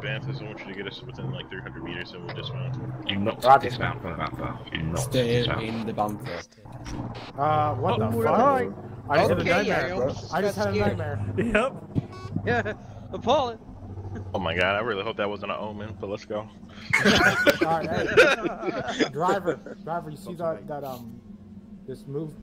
Banthas, I want you to get us within like 300 meters and we'll dismount. Do not Roger. dismount from the Bantha. Do not Stay dismount. in the bantha. Uh, what Oh, the fuck? I just had a Okay, nightmare. bro. I just had a nightmare. Yep. Yeah. Appalling. Oh my god, I really hope that wasn't an omen, but let's go. Alright, hey. driver, driver, you see that that um this move